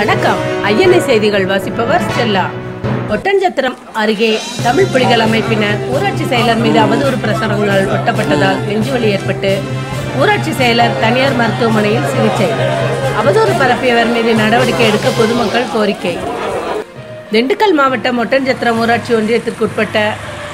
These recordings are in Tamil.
வணக்கம். ஐஎன்ஐ செய்திகள் வாசிப்பவர் ஸ்டெல்லா. ஒட்டஞ்சத்திரம் அருகே தமிழ் புலிகள் அமைப்பினர் ஊராட்சி செயலர் மீது அவதூறு பிரசாரங்கள் ஒட்டப்பட்டதால் நெஞ்சுவலி ஏற்பட்டு ஊராட்சி செயலர் தனியார் மருத்துவமனையில் சிகிச்சை. அவதூறு பரப்பியவர் மீது நடவடிக்கை எடுக்க பொதுமக்கள் கோரிக்கை. திண்டுக்கல் மாவட்டம் ஒட்டஞ்சத்திரம் ஊராட்சி ஒன்றியத்திற்குட்பட்ட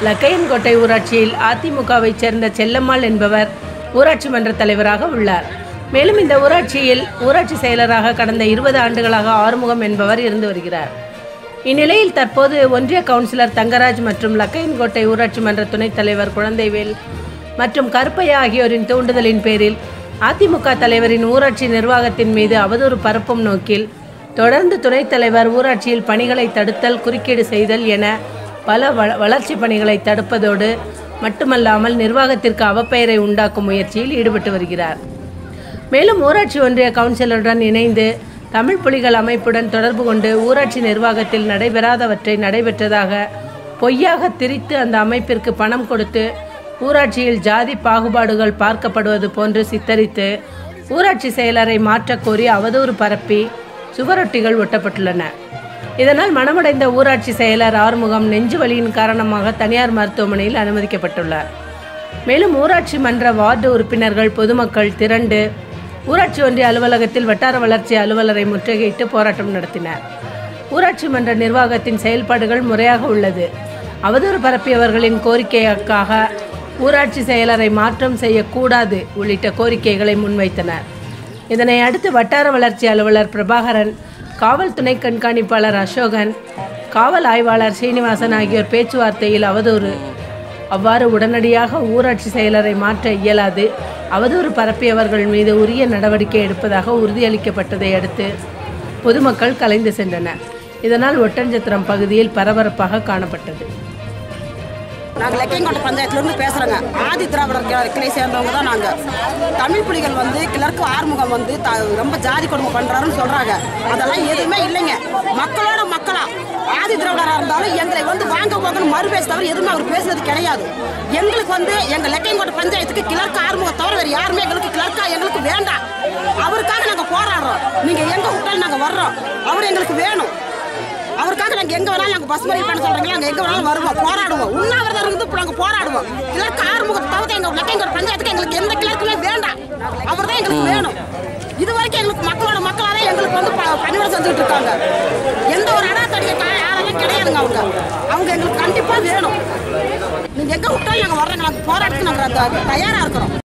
லக்கையன்கோட்டை ஊராட்சியில் அதிமுகவைச் சேர்ந்த செல்லம்மாள் என்பவர் ஊராட்சி மன்ற தலைவராக உள்ளார். மேலும் இந்த ஊராட்சியில் ஊராட்சி செயலராக கடந்த இருபது ஆண்டுகளாக ஆறுமுகம் என்பவர் இருந்து வருகிறார். இந்நிலையில் தற்போது ஒன்றிய கவுன்சிலர் தங்கராஜ் மற்றும் லக்கையன்கோட்டை ஊராட்சி மன்ற துணைத் தலைவர் குழந்தைவேல் மற்றும் கருப்பையா ஆகியோரின் தூண்டுதலின் பேரில் அதிமுக தலைவரின் ஊராட்சி நிர்வாகத்தின் மீது அவதூறு பரப்பும் நோக்கில் தொடர்ந்து துணைத் தலைவர் ஊராட்சியில் பணிகளை தடுத்தல் குறுக்கீடு செய்தல் என பல வளர்ச்சி பணிகளை தடுப்பதோடு மட்டுமல்லாமல் நிர்வாகத்திற்கு அவப்பெயரை உண்டாக்கும் முயற்சியில் ஈடுபட்டு வருகிறார். மேலும் ஊராட்சி ஒன்றிய கவுன்சிலருடன் இணைந்து தமிழ் புலிகள் அமைப்புடன் தொடர்பு கொண்டு ஊராட்சி நிர்வாகத்தில் நடைபெறாதவற்றை நடைபெற்றதாக பொய்யாக திரித்து அந்த அமைப்பிற்கு பணம் கொடுத்து ஊராட்சியில் ஜாதி பாகுபாடுகள் பார்க்கப்படுவது போன்று சித்தரித்து ஊராட்சி செயலரை மாற்றக்கோரி அவதூறு பரப்பி சுவரொட்டிகள் ஒட்டப்பட்டுள்ளன. இதனால் மனமடைந்த ஊராட்சி செயலர் ஆறுமுகம் நெஞ்சு வலியின் காரணமாக தனியார் மருத்துவமனையில் அனுமதிக்கப்பட்டுள்ளார். மேலும் ஊராட்சி மன்ற வார்டு உறுப்பினர்கள் பொதுமக்கள் திரண்டு ஊராட்சி ஒன்றிய அலுவலகத்தில் வட்டார வளர்ச்சி அலுவலரை முற்றுகையிட்டு போராட்டம் நடத்தினர். ஊராட்சி மன்ற நிர்வாகத்தின் செயல்பாடுகள் முறையாக உள்ளது. அவதூறு பரப்பியவர்களின் கோரிக்கைக்காக ஊராட்சி செயலரை மாற்றம் செய்யக்கூடாது உள்ளிட்ட கோரிக்கைகளை முன்வைத்தனர். இதனை அடுத்து வட்டார வளர்ச்சி அலுவலர் பிரபாகரன் காவல் துணை கண்காணிப்பாளர் அசோகன் காவல் ஆய்வாளர் சீனிவாசன் ஆகியோர் பேச்சுவார்த்தையில் அவதூறு அவ்வாறு உடனடியாக ஊராட்சி செயலரை மாற்ற இயலாது. அவதூறு பரப்பியவர்கள் மீது உரிய நடவடிக்கை எடுப்பதாக உறுதியளிக்கப்பட்டதை அடுத்து பொதுமக்கள் கலைந்து சென்றனர். இதனால் ஒட்டஞ்சத்திரம் பகுதியில் பரபரப்பாக காணப்பட்டது. நாங்கள் லக்கியங்கோட்டை பஞ்சாயத்துலேருந்து பேசுகிறோங்க ஆதி திராவிடர் கிளை சேர்ந்தவங்க தான் நாங்கள் தமிழ் புலிகள் வந்து கிழக்கு ஆறுமுகம் வந்து த ரொம்ப ஜாதி கொடுமை பண்ணுறாருன்னு சொல்கிறாங்க அதெல்லாம் எதுவுமே இல்லைங்க. மக்களோட ஆதி திராவிடராக இருந்தாலும் எங்களை வந்து வாங்க போகணும் மறு பேச தவிர எதுவுமே அவர் பேசுனது கிடையாது. எங்களுக்கு வந்து எங்கள் லக்கியங்கோட்டை பஞ்சாயத்துக்கு கிழக்கு ஆறுமுகம் தவிர வேறு யாருமே எங்களுக்கு கிழக்கா எங்களுக்கு வேண்டாம். அவருக்காக நாங்கள் போராடுறோம். நீங்கள் எங்கே விட்டாலும் நாங்கள் வர்றோம். அவர் எங்களுக்கு வேணும். அவருக்காக நாங்க எங்க வேணாலும் நாங்க பஸ் மறியல் பண்ண சொல்றீங்களா? நாங்க எங்க வேணாலும் வருவோம் போராடுவோம். உண்ணாவிரதம் இருந்து இப்ப நாங்க போராடுவோம். கிழக்கு ஆறுமுகத்தை தவிர எங்க லட்சங்கோட பஞ்சாயத்துக்கு எங்களுக்கு எந்த கிழக்குமே வேண்டாம். அவர் தான் எங்களுக்கு வேணும். இது வரைக்கும் எங்களுக்கு மக்களோட மக்களாவே எங்களுக்கு வந்து பணிவிடை செஞ்சுட்டு இருக்காங்க. எங்களுக்கு கண்டிப்பா நீங்க எங்க விட்டாலும் நாங்க வர்றோம். நாங்க போராட்டத்துக்கு நாங்க த- தயாரா இருக்கிறோம்.